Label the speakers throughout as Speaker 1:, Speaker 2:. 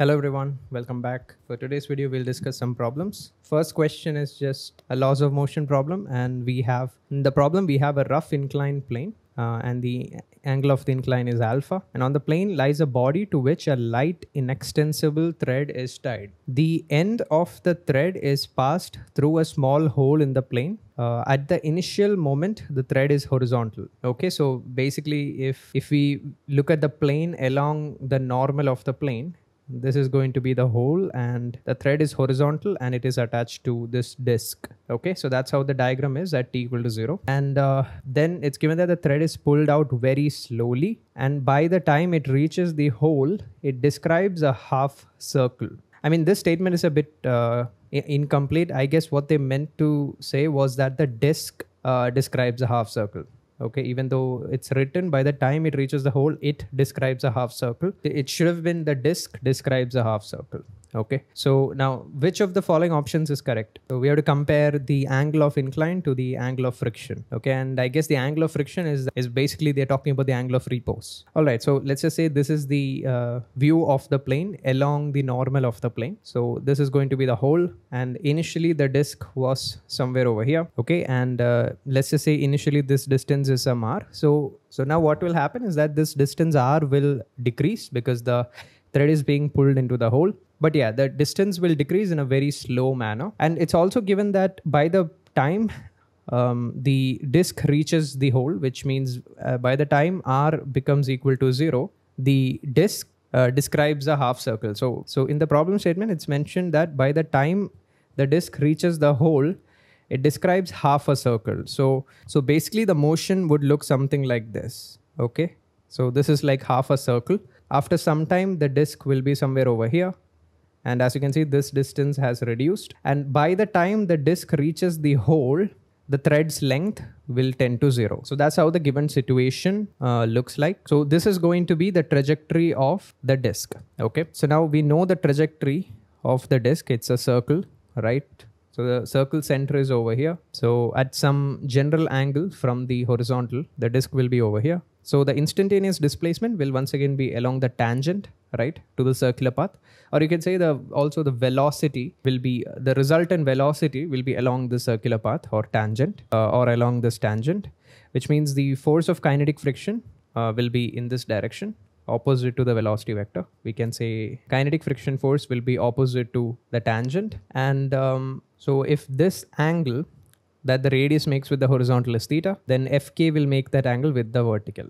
Speaker 1: Hello everyone, welcome back. For today's video, we'll discuss some problems. First question is just a laws of motion problem and we have, the problem we have a rough inclined plane uh, and the angle of the incline is alpha and on the plane lies a body to which a light inextensible thread is tied. The end of the thread is passed through a small hole in the plane uh, at the initial moment the thread is horizontal okay so basically if if we look at the plane along the normal of the plane this is going to be the hole and the thread is horizontal and it is attached to this disk okay so that's how the diagram is at t equal to 0 and uh, then it's given that the thread is pulled out very slowly and by the time it reaches the hole it describes a half circle. I mean this statement is a bit uh, incomplete. I guess what they meant to say was that the disk uh, describes a half circle okay even though it's written by the time it reaches the hole it describes a half circle. It should have been the disk describes a half circle okay. So now which of the following options is correct? So we have to compare the angle of incline to the angle of friction. Okay. And i guess the angle of friction is is basically they're talking about the angle of repose. All right. So let's just say this is the uh, view of the plane along the normal of the plane. So this is going to be the hole. And initially the disk was somewhere over here. Okay. And uh, let's just say initially this distance is some r. So so now what will happen is that this distance r will decrease because the thread is being pulled into the hole but yeah, the distance will decrease in a very slow manner. And it's also given that by the time um, the disk reaches the hole, which means uh, by the time r becomes equal to zero, the disk uh, describes a half circle. So, so in the problem statement, it's mentioned that by the time the disk reaches the hole, it describes half a circle. So, so basically the motion would look something like this. Okay. So this is like half a circle. After some time, the disk will be somewhere over here. And as you can see, this distance has reduced. And by the time the disk reaches the hole, the thread's length will tend to zero. So that's how the given situation uh, looks like. So this is going to be the trajectory of the disk. Okay. So now we know the trajectory of the disk. It's a circle, right? So the circle center is over here. So at some general angle from the horizontal, the disk will be over here. So the instantaneous displacement will once again be along the tangent, right, to the circular path. Or you can say the also the velocity will be, the resultant velocity will be along the circular path or tangent uh, or along this tangent, which means the force of kinetic friction uh, will be in this direction opposite to the velocity vector. We can say kinetic friction force will be opposite to the tangent. And um, so if this angle that the radius makes with the horizontal is theta, then Fk will make that angle with the vertical.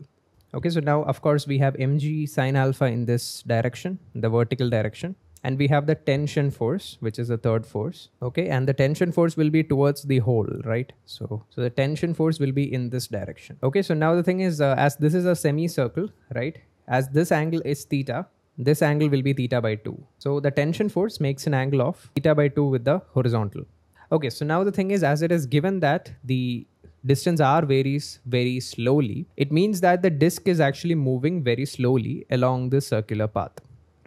Speaker 1: Okay, so now of course we have mg sine alpha in this direction, the vertical direction. And we have the tension force, which is the third force. Okay, and the tension force will be towards the hole, right? So, so the tension force will be in this direction. Okay, so now the thing is, uh, as this is a semicircle, right? As this angle is theta, this angle will be theta by 2. So the tension force makes an angle of theta by 2 with the horizontal. Okay, so now the thing is as it is given that the distance r varies very slowly, it means that the disk is actually moving very slowly along the circular path,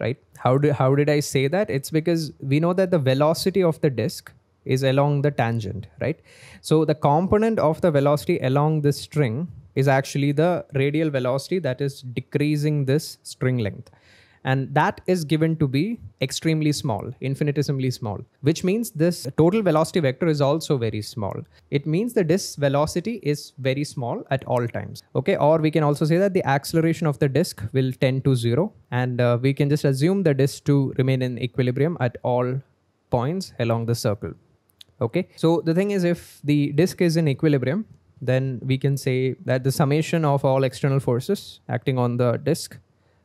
Speaker 1: right? How, do, how did I say that? It's because we know that the velocity of the disk is along the tangent, right? So the component of the velocity along this string is actually the radial velocity that is decreasing this string length. And that is given to be extremely small, infinitesimally small, which means this total velocity vector is also very small. It means the disk velocity is very small at all times. Okay, or we can also say that the acceleration of the disk will tend to zero. And uh, we can just assume the disk to remain in equilibrium at all points along the circle. Okay, so the thing is if the disk is in equilibrium, then we can say that the summation of all external forces acting on the disk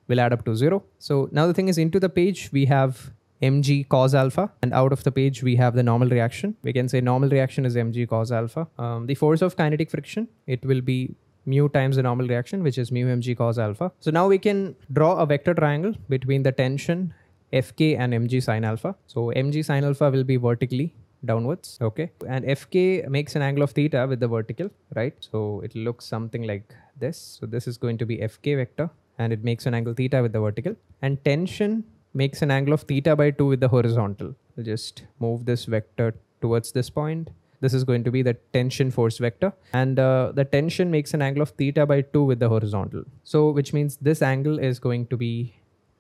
Speaker 1: will add up to zero. So now the thing is into the page, we have mg cos alpha and out of the page we have the normal reaction. We can say normal reaction is mg cos alpha. Um, the force of kinetic friction it will be mu times the normal reaction which is mu mg cos alpha. So now we can draw a vector triangle between the tension fk and mg sine alpha. So mg sine alpha will be vertically downwards okay? And fk makes an angle of theta with the vertical right? So it looks something like this. So this is going to be fk vector and it makes an angle theta with the vertical and tension makes an angle of theta by 2 with the horizontal we'll just move this vector towards this point this is going to be the tension force vector and uh, the tension makes an angle of theta by 2 with the horizontal so which means this angle is going to be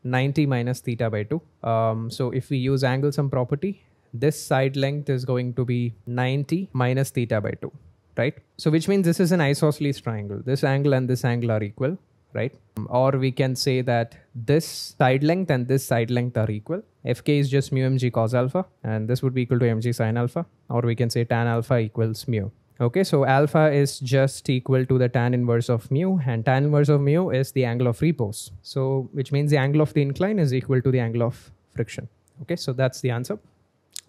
Speaker 1: 90 minus theta by 2. Um, so if we use angle sum property, this side length is going to be 90 minus theta by 2, right? So which means this is an isosceles triangle. This angle and this angle are equal, right? Or we can say that this side length and this side length are equal. Fk is just mu mg cos alpha and this would be equal to mg sin alpha or we can say tan alpha equals mu. Okay, so alpha is just equal to the tan inverse of mu and tan inverse of mu is the angle of repose. So which means the angle of the incline is equal to the angle of friction. Okay, so that's the answer.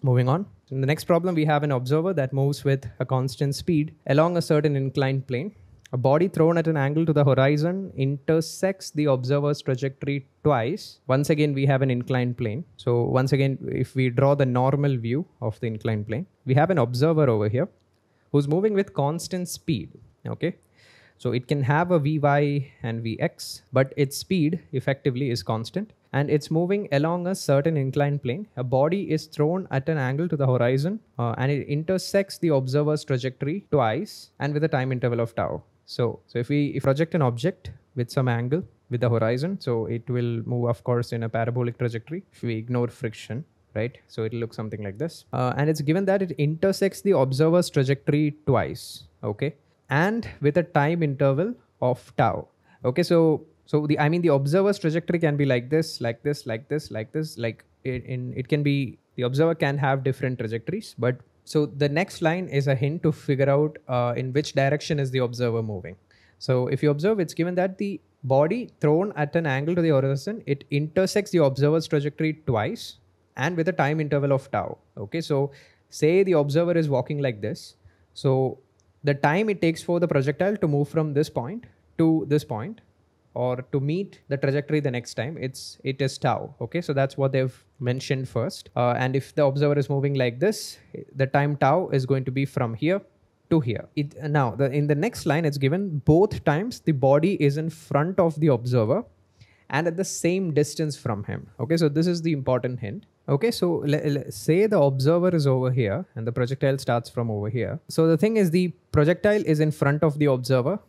Speaker 1: Moving on. In the next problem, we have an observer that moves with a constant speed along a certain inclined plane. A body thrown at an angle to the horizon intersects the observer's trajectory twice. Once again, we have an inclined plane. So once again, if we draw the normal view of the inclined plane, we have an observer over here who's moving with constant speed. Okay. So it can have a Vy and Vx, but its speed effectively is constant and it's moving along a certain inclined plane. A body is thrown at an angle to the horizon uh, and it intersects the observer's trajectory twice and with a time interval of tau. So, so if we if project an object with some angle with the horizon, so it will move of course in a parabolic trajectory if we ignore friction right? So it'll look something like this. Uh, and it's given that it intersects the observer's trajectory twice, okay? And with a time interval of tau. Okay, so so the I mean the observer's trajectory can be like this, like this, like this, like this, like in it can be the observer can have different trajectories, but so the next line is a hint to figure out uh, in which direction is the observer moving. So if you observe, it's given that the body thrown at an angle to the horizon, it intersects the observer's trajectory twice and with a time interval of tau. Okay, so say the observer is walking like this. So the time it takes for the projectile to move from this point to this point or to meet the trajectory the next time it's it is tau okay? So that's what they've mentioned first. Uh, and if the observer is moving like this the time tau is going to be from here to here. It now the, in the next line it's given both times the body is in front of the observer and at the same distance from him okay? So this is the important hint Okay, so say the observer is over here and the projectile starts from over here. So the thing is the projectile is in front of the observer,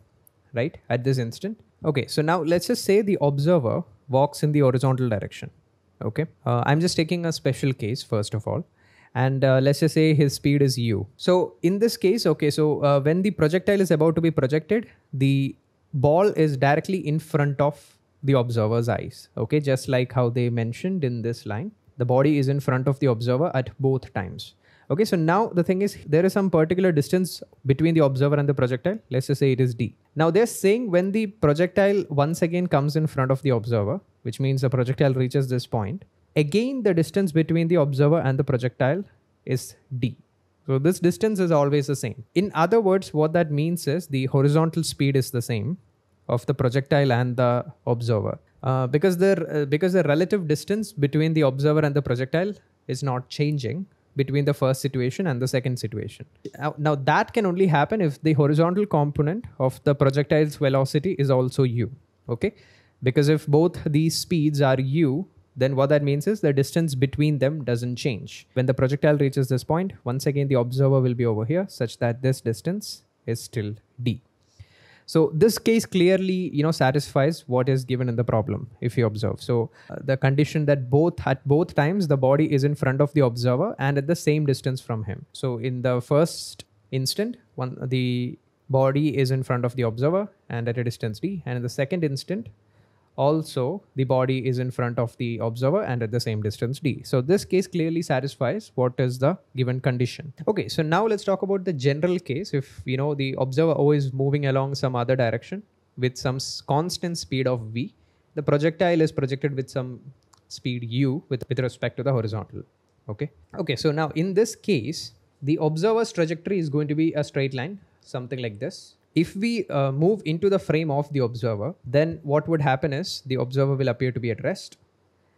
Speaker 1: right, at this instant. Okay, so now let's just say the observer walks in the horizontal direction. Okay, uh, I'm just taking a special case first of all. And uh, let's just say his speed is u. So in this case, okay, so uh, when the projectile is about to be projected, the ball is directly in front of the observer's eyes. Okay, just like how they mentioned in this line the body is in front of the observer at both times. Okay, so now the thing is there is some particular distance between the observer and the projectile. Let's just say it is d. Now they're saying when the projectile once again comes in front of the observer, which means the projectile reaches this point, again the distance between the observer and the projectile is d. So this distance is always the same. In other words, what that means is the horizontal speed is the same of the projectile and the observer. Uh, because the uh, because the relative distance between the observer and the projectile is not changing between the first situation and the second situation. Now, that can only happen if the horizontal component of the projectile's velocity is also u. Okay, because if both these speeds are u, then what that means is the distance between them doesn't change. When the projectile reaches this point, once again the observer will be over here, such that this distance is still d. So this case clearly, you know, satisfies what is given in the problem if you observe. So uh, the condition that both at both times the body is in front of the observer and at the same distance from him. So in the first instant, one the body is in front of the observer and at a distance d, and in the second instant, also the body is in front of the observer and at the same distance d. So this case clearly satisfies what is the given condition. Okay, so now let's talk about the general case. If you know the observer O is moving along some other direction with some constant speed of v, the projectile is projected with some speed u with, with respect to the horizontal. Okay. Okay, so now in this case, the observer's trajectory is going to be a straight line, something like this if we uh, move into the frame of the observer, then what would happen is the observer will appear to be at rest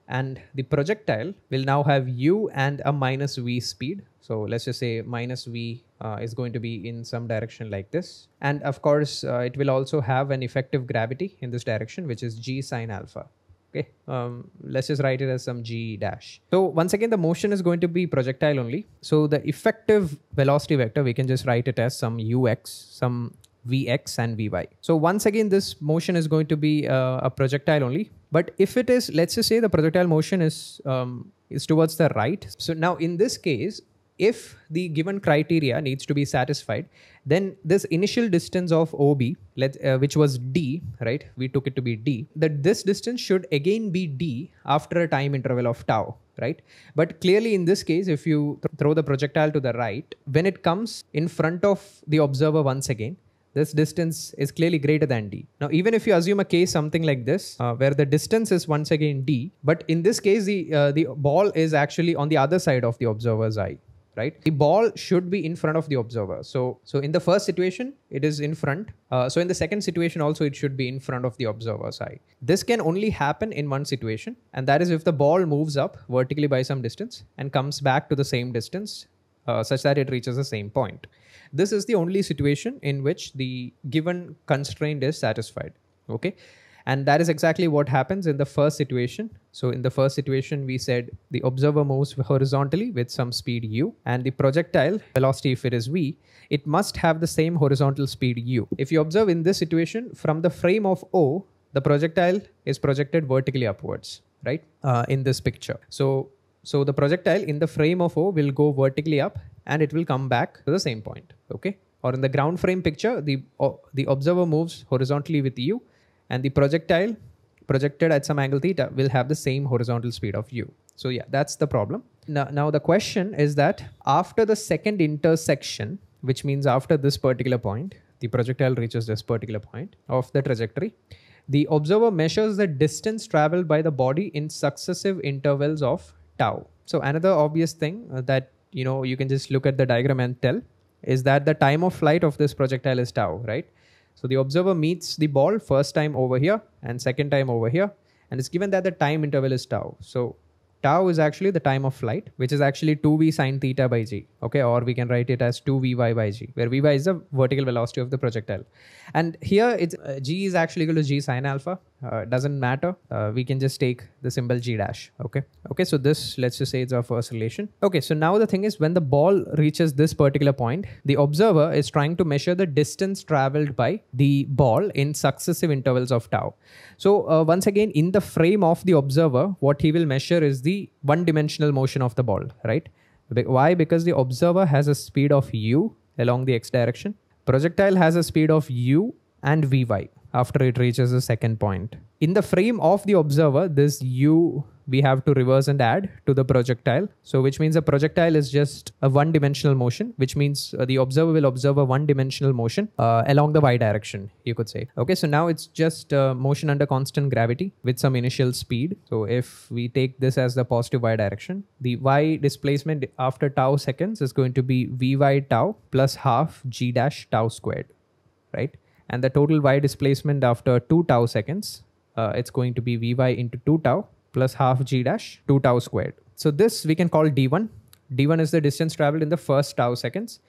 Speaker 1: and the projectile will now have u and a minus v speed. So let's just say minus v uh, is going to be in some direction like this. And of course, uh, it will also have an effective gravity in this direction, which is g sine alpha. Okay, um, let's just write it as some g dash. So once again, the motion is going to be projectile only. So the effective velocity vector, we can just write it as some ux, some Vx and Vy. So once again, this motion is going to be uh, a projectile only. But if it is, let's just say the projectile motion is, um, is towards the right. So now in this case, if the given criteria needs to be satisfied, then this initial distance of OB, let, uh, which was D, right? We took it to be D, that this distance should again be D after a time interval of tau, right? But clearly in this case, if you th throw the projectile to the right, when it comes in front of the observer once again, this distance is clearly greater than d. Now, even if you assume a case something like this, uh, where the distance is once again d, but in this case, the, uh, the ball is actually on the other side of the observer's eye right? The ball should be in front of the observer. So so in the first situation it is in front. Uh, so in the second situation also it should be in front of the observer's eye. This can only happen in one situation and that is if the ball moves up vertically by some distance and comes back to the same distance uh, such that it reaches the same point this is the only situation in which the given constraint is satisfied okay and that is exactly what happens in the first situation. So in the first situation, we said the observer moves horizontally with some speed u and the projectile velocity, if it is v, it must have the same horizontal speed u. If you observe in this situation, from the frame of O, the projectile is projected vertically upwards, right? Uh, in this picture. So, so the projectile in the frame of O will go vertically up and it will come back to the same point, okay? Or in the ground frame picture, the, the observer moves horizontally with u and the projectile projected at some angle theta will have the same horizontal speed of u. So yeah, that's the problem. Now, now the question is that after the second intersection, which means after this particular point, the projectile reaches this particular point of the trajectory, the observer measures the distance traveled by the body in successive intervals of tau. So another obvious thing uh, that you know you can just look at the diagram and tell is that the time of flight of this projectile is tau, right? So the observer meets the ball first time over here and second time over here. And it's given that the time interval is tau. So tau is actually the time of flight, which is actually 2v sine theta by g. Okay, or we can write it as 2vy by g, where vy is the vertical velocity of the projectile. And here it's uh, g is actually equal to g sine alpha. Uh, doesn't matter. Uh, we can just take the symbol g dash. Okay. Okay. So this, let's just say it's our first relation. Okay. So now the thing is when the ball reaches this particular point, the observer is trying to measure the distance traveled by the ball in successive intervals of tau. So uh, once again, in the frame of the observer, what he will measure is the one dimensional motion of the ball, right? Why? Because the observer has a speed of u along the x direction. Projectile has a speed of u and vy after it reaches the second point. In the frame of the observer, this u we have to reverse and add to the projectile. So which means the projectile is just a one dimensional motion, which means uh, the observer will observe a one dimensional motion uh, along the y direction, you could say. Okay, so now it's just uh, motion under constant gravity with some initial speed. So if we take this as the positive y direction, the y displacement after tau seconds is going to be vy tau plus half g dash tau squared, right? And the total y displacement after 2 tau seconds, uh, it's going to be vy into 2 tau plus half g dash 2 tau squared. So this we can call d1. d1 is the distance traveled in the first tau seconds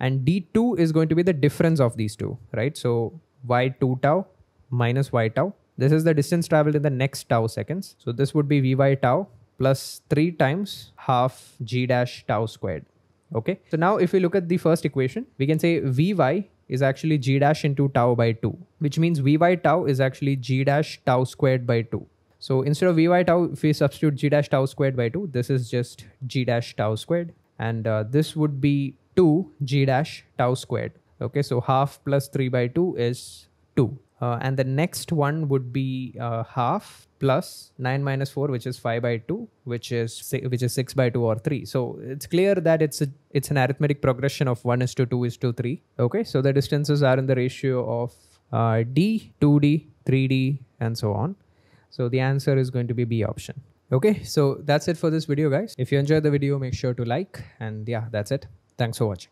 Speaker 1: and d2 is going to be the difference of these two, right? So y2 tau minus y tau. This is the distance traveled in the next tau seconds. So this would be vy tau plus 3 times half g dash tau squared. Okay. So now if we look at the first equation, we can say vy is actually g dash into tau by 2, which means vy tau is actually g dash tau squared by 2. So instead of vy tau, if we substitute g dash tau squared by 2, this is just g dash tau squared. And uh, this would be 2 g dash tau squared. Okay, so half plus 3 by 2 is 2. Uh, and the next one would be uh, half plus 9 minus 4 which is 5 by 2 which is which is 6 by 2 or 3 so it's clear that it's a, it's an arithmetic progression of 1 is to 2 is to 3 okay so the distances are in the ratio of uh, d 2d 3d and so on. So the answer is going to be b option. Okay so that's it for this video guys. If you enjoyed the video make sure to like. And yeah that's it. Thanks for watching